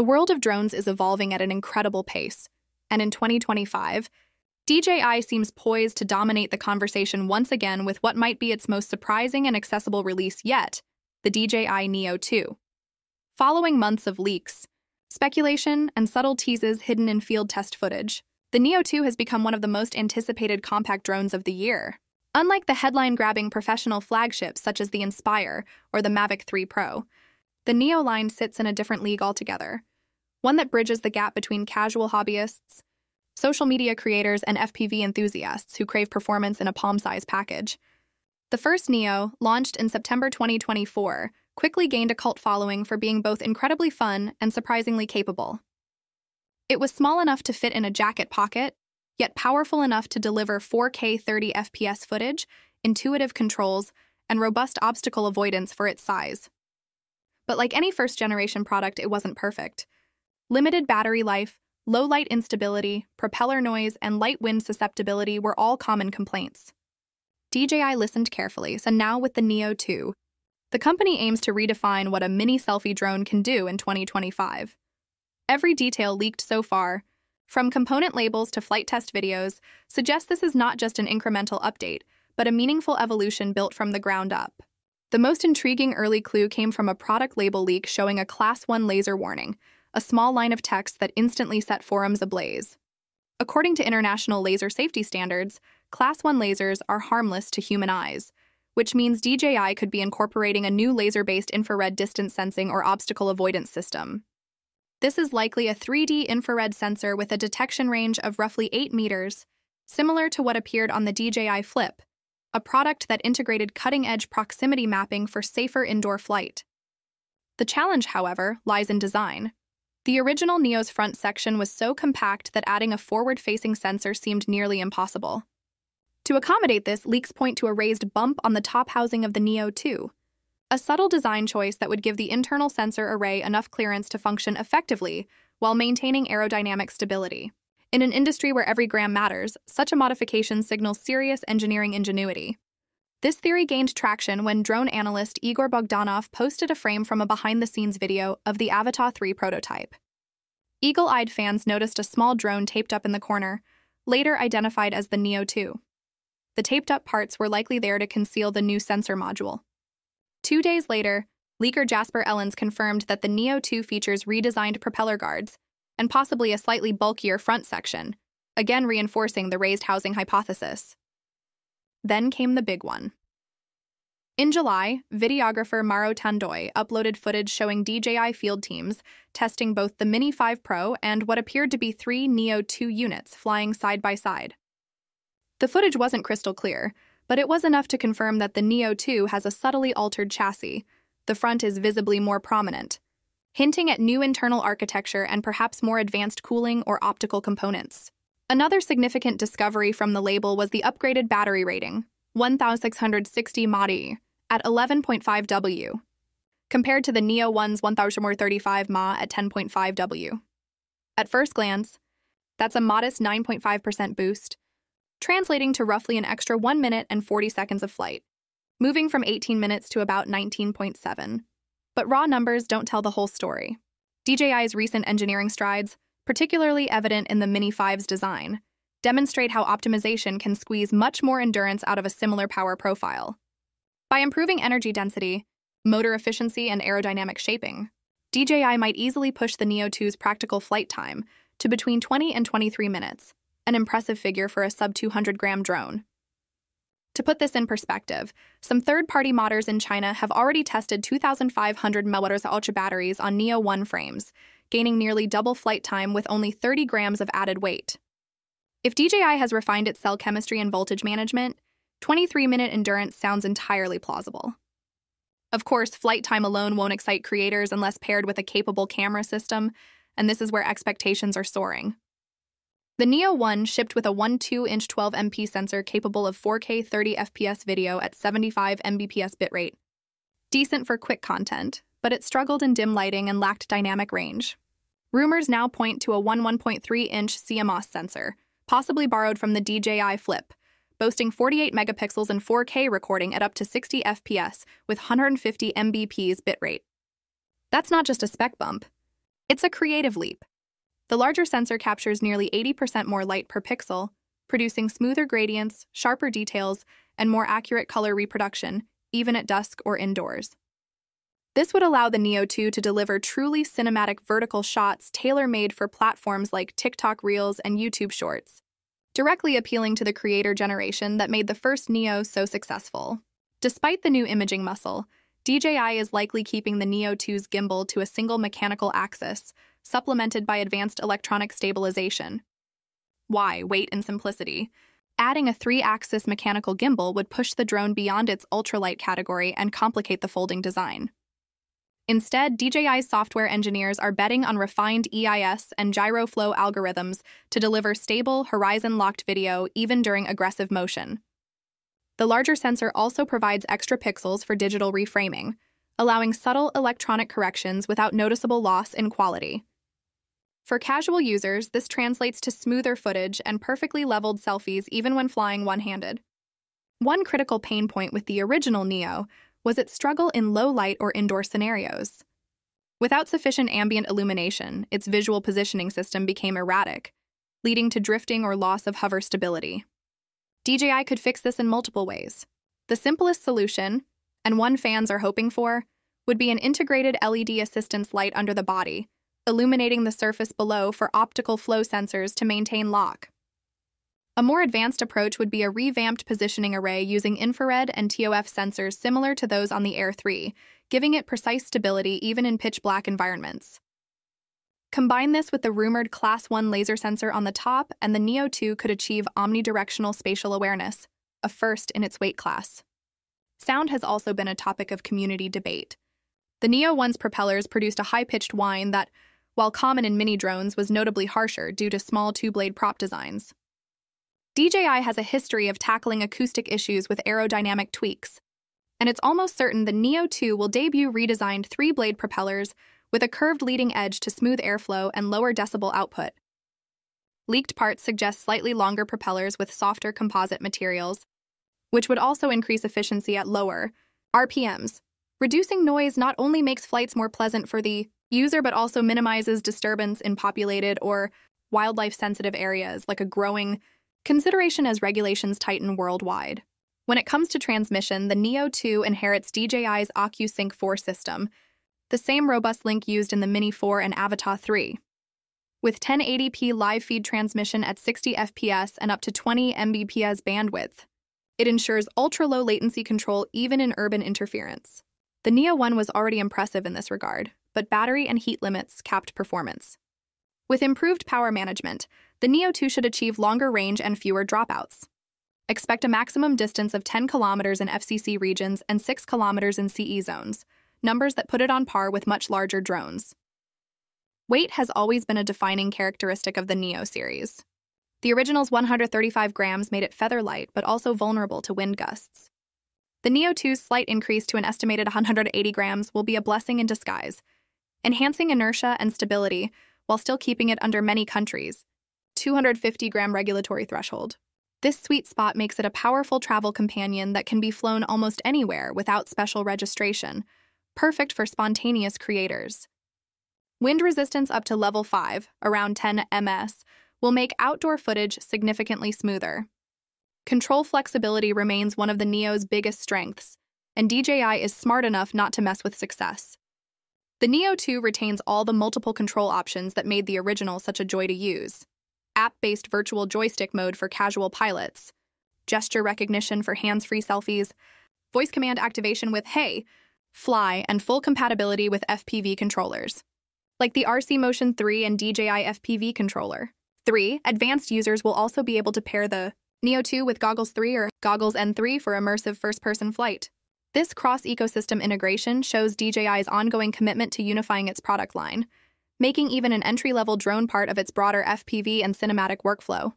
The world of drones is evolving at an incredible pace, and in 2025, DJI seems poised to dominate the conversation once again with what might be its most surprising and accessible release yet the DJI Neo 2. Following months of leaks, speculation, and subtle teases hidden in field test footage, the Neo 2 has become one of the most anticipated compact drones of the year. Unlike the headline grabbing professional flagships such as the Inspire or the Mavic 3 Pro, the Neo line sits in a different league altogether, one that bridges the gap between casual hobbyists, social media creators, and FPV enthusiasts who crave performance in a palm sized package. The first Neo, launched in September 2024, quickly gained a cult following for being both incredibly fun and surprisingly capable. It was small enough to fit in a jacket pocket yet powerful enough to deliver 4K 30 FPS footage, intuitive controls, and robust obstacle avoidance for its size. But like any first generation product, it wasn't perfect. Limited battery life, low light instability, propeller noise, and light wind susceptibility were all common complaints. DJI listened carefully, so now with the Neo 2, the company aims to redefine what a mini selfie drone can do in 2025. Every detail leaked so far, from component labels to flight test videos, suggests this is not just an incremental update, but a meaningful evolution built from the ground up. The most intriguing early clue came from a product label leak showing a Class 1 laser warning, a small line of text that instantly set forums ablaze. According to international laser safety standards, Class 1 lasers are harmless to human eyes, which means DJI could be incorporating a new laser based infrared distance sensing or obstacle avoidance system. This is likely a 3D infrared sensor with a detection range of roughly 8 meters, similar to what appeared on the DJI Flip, a product that integrated cutting edge proximity mapping for safer indoor flight. The challenge, however, lies in design. The original Neo's front section was so compact that adding a forward facing sensor seemed nearly impossible. To accommodate this, leaks point to a raised bump on the top housing of the Neo 2, a subtle design choice that would give the internal sensor array enough clearance to function effectively while maintaining aerodynamic stability. In an industry where every gram matters, such a modification signals serious engineering ingenuity. This theory gained traction when drone analyst Igor Bogdanov posted a frame from a behind the scenes video of the Avata 3 prototype. Eagle eyed fans noticed a small drone taped up in the corner, later identified as the Neo 2. The taped up parts were likely there to conceal the new sensor module. Two days later, leaker Jasper Ellens confirmed that the Neo 2 features redesigned propeller guards and possibly a slightly bulkier front section, again reinforcing the raised housing hypothesis. Then came the big one. In July, videographer Maro Tandoy uploaded footage showing DJI field teams testing both the Mini 5 Pro and what appeared to be three Neo 2 units flying side by side. The footage wasn't crystal clear, but it was enough to confirm that the Neo 2 has a subtly altered chassis. The front is visibly more prominent, hinting at new internal architecture and perhaps more advanced cooling or optical components. Another significant discovery from the label was the upgraded battery rating, 1660 mAh, at 11.5 W, compared to the Neo 1's 1035 mAh at 10.5 W. At first glance, that's a modest 9.5% boost, translating to roughly an extra 1 minute and 40 seconds of flight, moving from 18 minutes to about 19.7. But raw numbers don't tell the whole story. DJI's recent engineering strides, particularly evident in the Mini 5's design, demonstrate how optimization can squeeze much more endurance out of a similar power profile. By improving energy density, motor efficiency, and aerodynamic shaping, DJI might easily push the Neo 2's practical flight time to between 20 and 23 minutes, an impressive figure for a sub 200 gram drone. To put this in perspective, some third party modders in China have already tested 2,500 mAh Ultra batteries on Neo 1 frames, gaining nearly double flight time with only 30 grams of added weight. If DJI has refined its cell chemistry and voltage management, 23 minute endurance sounds entirely plausible. Of course, flight time alone won't excite creators unless paired with a capable camera system, and this is where expectations are soaring. The Neo 1 shipped with a 1.2 inch 12 MP sensor capable of 4K 30 FPS video at 75 Mbps bitrate. Decent for quick content, but it struggled in dim lighting and lacked dynamic range. Rumors now point to a 1.3 inch CMOS sensor, possibly borrowed from the DJI Flip, boasting 48 megapixels and 4K recording at up to 60 FPS with 150 Mbps bitrate. That's not just a spec bump. It's a creative leap. The larger sensor captures nearly 80% more light per pixel, producing smoother gradients, sharper details, and more accurate color reproduction, even at dusk or indoors. This would allow the Neo 2 to deliver truly cinematic vertical shots tailor made for platforms like TikTok Reels and YouTube Shorts, directly appealing to the creator generation that made the first Neo so successful. Despite the new imaging muscle, DJI is likely keeping the Neo 2's gimbal to a single mechanical axis, supplemented by advanced electronic stabilization. Why weight and simplicity? Adding a three axis mechanical gimbal would push the drone beyond its ultralight category and complicate the folding design. Instead, DJI's software engineers are betting on refined EIS and gyroflow algorithms to deliver stable, horizon locked video even during aggressive motion. The larger sensor also provides extra pixels for digital reframing, allowing subtle electronic corrections without noticeable loss in quality. For casual users, this translates to smoother footage and perfectly leveled selfies even when flying one handed. One critical pain point with the original Neo was its struggle in low light or indoor scenarios. Without sufficient ambient illumination, its visual positioning system became erratic, leading to drifting or loss of hover stability. DJI could fix this in multiple ways. The simplest solution, and one fans are hoping for, would be an integrated LED assistance light under the body, illuminating the surface below for optical flow sensors to maintain lock. A more advanced approach would be a revamped positioning array using infrared and TOF sensors similar to those on the Air 3, giving it precise stability even in pitch black environments. Combine this with the rumored Class 1 laser sensor on the top, and the Neo 2 could achieve omnidirectional spatial awareness, a first in its weight class. Sound has also been a topic of community debate. The Neo 1's propellers produced a high pitched whine that, while common in mini drones, was notably harsher due to small two blade prop designs. DJI has a history of tackling acoustic issues with aerodynamic tweaks, and it's almost certain the Neo 2 will debut redesigned three blade propellers with a curved leading edge to smooth airflow and lower decibel output. Leaked parts suggest slightly longer propellers with softer composite materials, which would also increase efficiency at lower RPMs. Reducing noise not only makes flights more pleasant for the user but also minimizes disturbance in populated or wildlife sensitive areas like a growing Consideration as regulations tighten worldwide. When it comes to transmission, the Neo 2 inherits DJI's OcuSync 4 system, the same robust link used in the Mini 4 and Avata 3. With 1080p live feed transmission at 60 FPS and up to 20 Mbps bandwidth, it ensures ultra low latency control even in urban interference. The Neo 1 was already impressive in this regard, but battery and heat limits capped performance. With improved power management, the Neo 2 should achieve longer range and fewer dropouts. Expect a maximum distance of 10 kilometers in FCC regions and 6 kilometers in CE zones, numbers that put it on par with much larger drones. Weight has always been a defining characteristic of the Neo series. The original's 135 grams made it feather light, but also vulnerable to wind gusts. The Neo 2's slight increase to an estimated 180 grams will be a blessing in disguise, enhancing inertia and stability while still keeping it under many countries, 250 gram regulatory threshold. This sweet spot makes it a powerful travel companion that can be flown almost anywhere without special registration, perfect for spontaneous creators. Wind resistance up to level 5, around 10 ms, will make outdoor footage significantly smoother. Control flexibility remains one of the Neo's biggest strengths, and DJI is smart enough not to mess with success. The Neo 2 retains all the multiple control options that made the original such a joy to use app based virtual joystick mode for casual pilots, gesture recognition for hands free selfies, voice command activation with Hey, Fly, and full compatibility with FPV controllers, like the RC Motion 3 and DJI FPV controller. 3. Advanced users will also be able to pair the Neo 2 with Goggles 3 or Goggles N3 for immersive first person flight. This cross ecosystem integration shows DJI's ongoing commitment to unifying its product line, making even an entry level drone part of its broader FPV and cinematic workflow.